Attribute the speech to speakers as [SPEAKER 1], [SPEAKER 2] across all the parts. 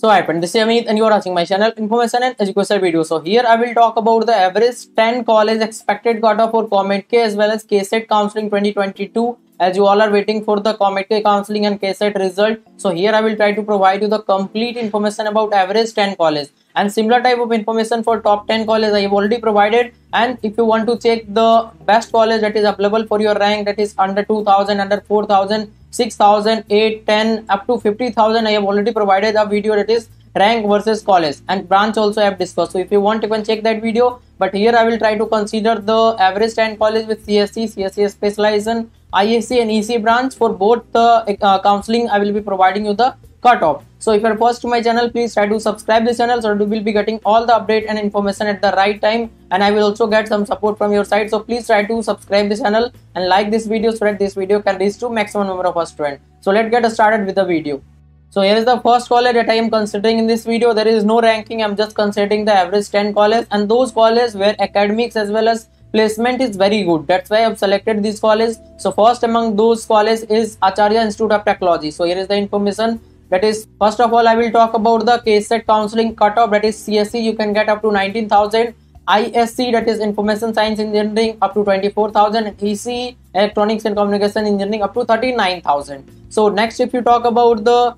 [SPEAKER 1] So hi friend, this is Amit and you are watching my channel Information and Education Video. So here I will talk about the average 10 college expected cutoff for COMEDK as well as KCET counseling 2022 as you all are waiting for the COMEDK counseling and KCET result. So here I will try to provide you the complete information about average 10 college and similar type of information for top 10 college I have already provided and if you want to check the best college that is available for your rank that is under 2000 under 4000 6000 8 10 up to 50000 i have already provided a video that is rank versus college. And branch also i have discussed. So if you want you can check that video. But here i will try to consider the average 10 college with csc csc specialization isc and ec branch. For both the uh, counseling i will be providing you the so if you're first to my channel please try to subscribe this channel so you will be getting all the update and information at the right time. And i will also get some support from your side. So please try to subscribe this channel and like this video so that this video can reach to maximum number of us students so let's get started with the video. So here is the first college that i am considering in this video. There is no ranking. I'm just considering the average 10 college and those colleges where academics as well as placement is very good. That's why i've selected this college so first among those colleges is acharya institute of technology. So here is the information that is first of all i will talk about the KCET counseling cutoff that is csc you can get up to 19000 isc that is information science engineering up to 24000 ec electronics and communication engineering up to 39000 so next if you talk about the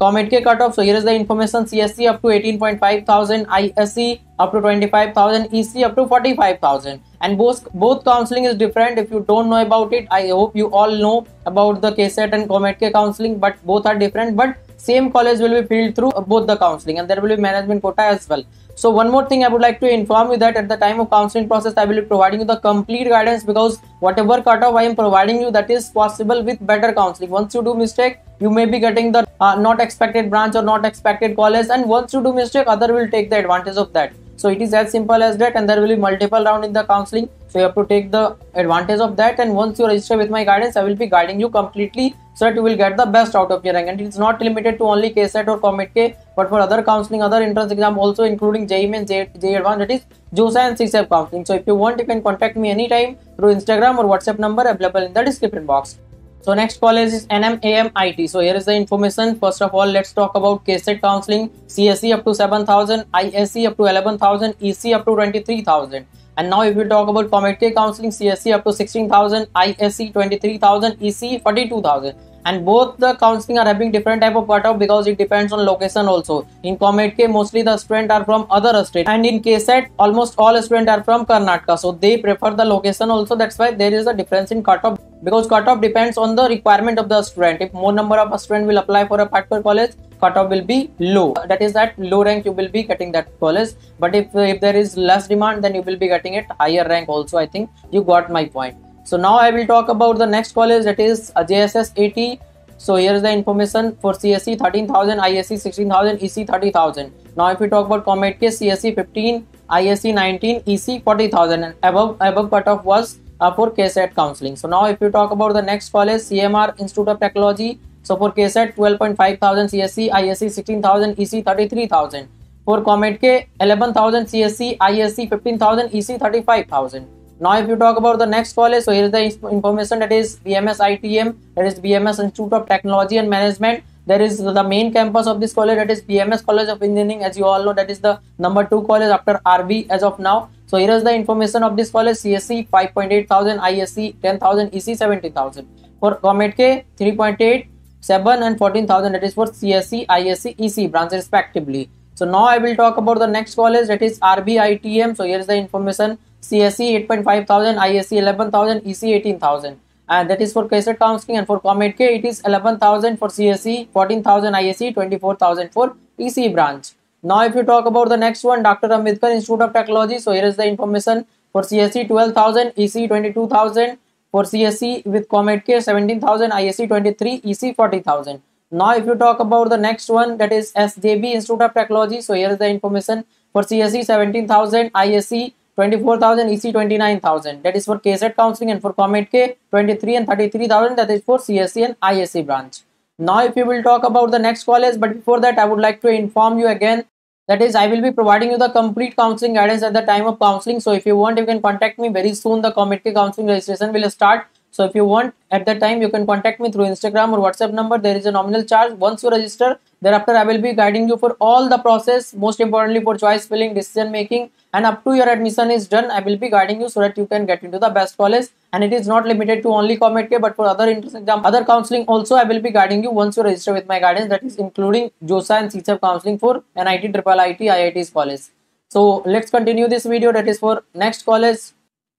[SPEAKER 1] COMEDK cutoff. So here is the information CSC up to 18.5 thousand, ISC up to 25,000, EC up to 45,000. And both both counseling is different. If you don't know about it, I hope you all know about the KCET and COMEDK counseling, but both are different. But same college will be filled through both the counseling and there will be management quota as well. So one more thing i would like to inform you that at the time of counseling process i will be providing you the complete guidance because whatever cutoff i am providing you that is possible with better counseling. Once you do mistake you may be getting the uh, not expected branch or not expected college and once you do mistake other will take the advantage of that. So it is as simple as that and there will be multiple round in the counseling. So you have to take the advantage of that and once you register with my guidance i will be guiding you completely so that you will get the best out of your rank and it's not limited to only KCET or COMEDK but for other counseling other entrance exam also including JEE and J, J Advanced that is JoSAA and CSAB counseling so if you want you can contact me anytime through Instagram or WhatsApp number available in the description box so next college is NMAM IT. So here is the information. First of all, let's talk about KCET counseling. CSE up to 7,000, ISE up to 11,000, EC up to 23,000. And now if we talk about K counseling, CSE up to 16,000, ISC 23,000, EC 42,000 and both the counseling are having different type of cutoff because it depends on location also. In COMEDK mostly the students are from other state. And in KCET almost all students are from karnataka. So they prefer the location also. That's why there is a difference in cutoff. Because cutoff depends on the requirement of the student. If more number of students will apply for a particular college cutoff will be low. That is that low rank you will be getting that college but if if there is less demand then you will be getting it higher rank also i think. You got my point. So now i will talk about the next college that is jss 80 so here is the information for CSE 13000 isc 16000 ec 30000 now if we talk about COMEDK csc 15 isc 19 ec 40000 and above above cutoff was uh, for KCET counseling. So now if you talk about the next college, CMR Institute of Technology. So for KCET 12.5 thousand CSC, ISC 16,000, EC 33,000. For COMEDK 11,000 CSC, ISC 15,000, EC 35,000. Now if you talk about the next college, so here is the information that is BMS ITM, that is BMS Institute of Technology and Management. There is the main campus of this college that is BMS College of Engineering as you all know that is the number two college after RV as of now. So here is the information of this college CSC 5.8 thousand, ISC 10,000, EC 17,000. For COMEDK 3.8, 7 and 14,000 that is for CSE, ISE, EC branch respectively. So now I will talk about the next college that is RVITM. So here is the information CSE 8.5 thousand, ISE 11,000, EC 18,000 and that is for KCET counseling and for COMEDK it is 11,000 for CSE, 14,000 ISE, 24,000 for EC branch. Now if you talk about the next one Dr. Ambedkar Institute of Technology so here is the information for CSE 12,000, EC 22,000 for CSE with COMEDK 17,000, ISC 23, EC 40,000. Now if you talk about the next one that is SJB Institute of Technology so here is the information for CSE 17,000, ISC 24,000 EC 29,000 that is for KCET counseling and for COMEDK 23 and 33,000 that is for CSE and ISC branch. Now if you will talk about the next college but before that I would like to inform you again that is I will be providing you the complete counseling guidance at the time of counseling. So if you want you can contact me very soon. The K counseling registration will start so if you want at that time you can contact me through instagram or whatsapp number. There is a nominal charge. Once you register thereafter i will be guiding you for all the process most importantly for choice filling decision making and up to your admission is done. I will be guiding you so that you can get into the best college. And it is not limited to only COMEDK but for other entrance exam other counseling also i will be guiding you once you register with my guidance that is including JoSAA and CSAB counseling for nit triple it iits college. So let's continue this video. That is for next college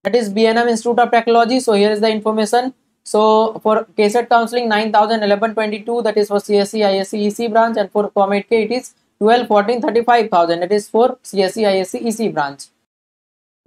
[SPEAKER 1] that is bnm institute of technology. So here is the information. So for KCET counseling 9000 1122 that is for CSE ISE EC branch and for COMEDK it is 12 14 35000 it is for CSE ISE EC branch.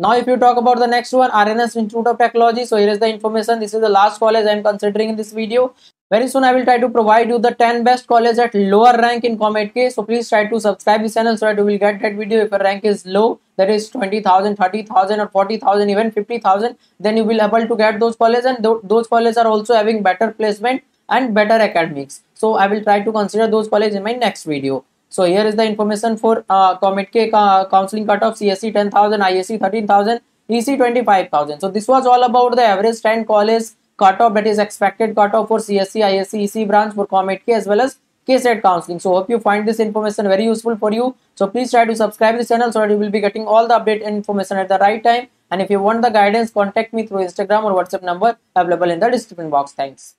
[SPEAKER 1] Now if you talk about the next one RNS Institute of Technology so here is the information this is the last college I am considering in this video very soon I will try to provide you the 10 best colleges at lower rank in COMEDK. So please try to subscribe this channel so that you will get that video if your rank is low that is 20,000, 30,000 or 40,000 even 50,000 then you will able to get those colleges and th those colleges are also having better placement and better academics. So I will try to consider those colleges in my next video. So here is the information for uh, COMEDK uh, counseling cutoff CSE 10,000, ISE 13,000, EC 25,000. So this was all about the average 10 college cutoff that is expected cutoff for CSE, ISE, EC branch for COMEDK as well as KCET counseling. So hope you find this information very useful for you. So please try to subscribe this channel so that you will be getting all the update information at the right time. And if you want the guidance, contact me through Instagram or WhatsApp number available in the description box. Thanks.